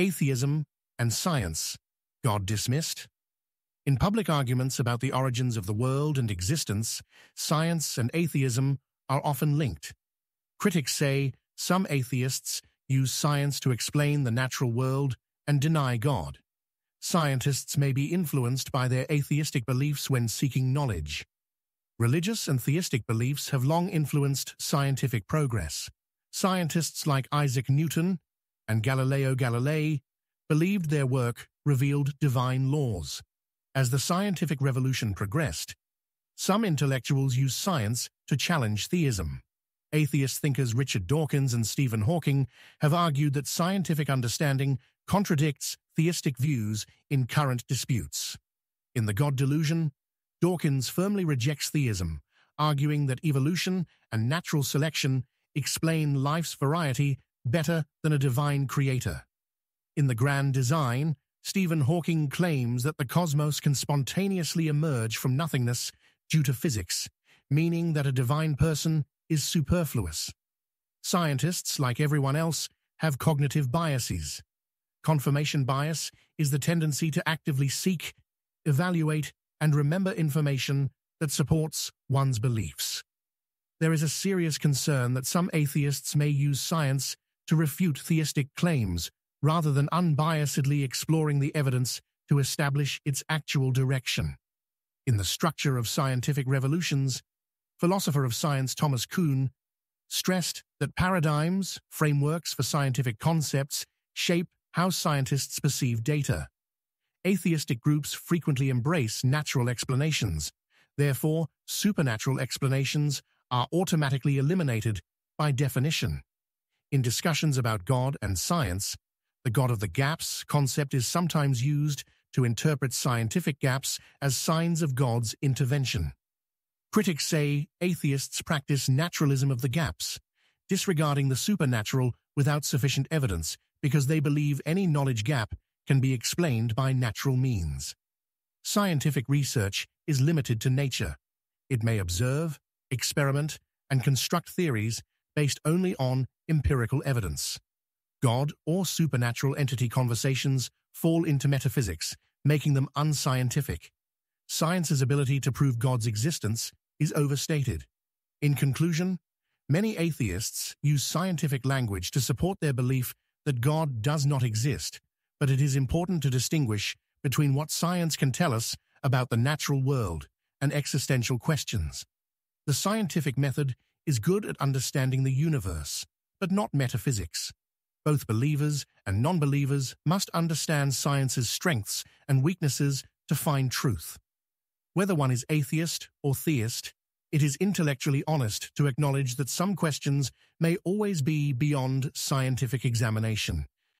Atheism and Science. God dismissed? In public arguments about the origins of the world and existence, science and atheism are often linked. Critics say some atheists use science to explain the natural world and deny God. Scientists may be influenced by their atheistic beliefs when seeking knowledge. Religious and theistic beliefs have long influenced scientific progress. Scientists like Isaac Newton and Galileo Galilei believed their work revealed divine laws. As the scientific revolution progressed, some intellectuals used science to challenge theism. Atheist thinkers Richard Dawkins and Stephen Hawking have argued that scientific understanding contradicts theistic views in current disputes. In The God Delusion, Dawkins firmly rejects theism, arguing that evolution and natural selection explain life's variety better than a divine creator. In The Grand Design, Stephen Hawking claims that the cosmos can spontaneously emerge from nothingness due to physics, meaning that a divine person is superfluous. Scientists, like everyone else, have cognitive biases. Confirmation bias is the tendency to actively seek, evaluate, and remember information that supports one's beliefs. There is a serious concern that some atheists may use science to refute theistic claims rather than unbiasedly exploring the evidence to establish its actual direction. In The Structure of Scientific Revolutions, philosopher of science Thomas Kuhn stressed that paradigms, frameworks for scientific concepts, shape how scientists perceive data. Atheistic groups frequently embrace natural explanations. Therefore, supernatural explanations are automatically eliminated by definition. In discussions about God and science, the God of the gaps concept is sometimes used to interpret scientific gaps as signs of God's intervention. Critics say atheists practice naturalism of the gaps, disregarding the supernatural without sufficient evidence because they believe any knowledge gap can be explained by natural means. Scientific research is limited to nature. It may observe, experiment, and construct theories based only on empirical evidence. God or supernatural entity conversations fall into metaphysics, making them unscientific. Science's ability to prove God's existence is overstated. In conclusion, many atheists use scientific language to support their belief that God does not exist, but it is important to distinguish between what science can tell us about the natural world and existential questions. The scientific method is good at understanding the universe, but not metaphysics. Both believers and non-believers must understand science's strengths and weaknesses to find truth. Whether one is atheist or theist, it is intellectually honest to acknowledge that some questions may always be beyond scientific examination.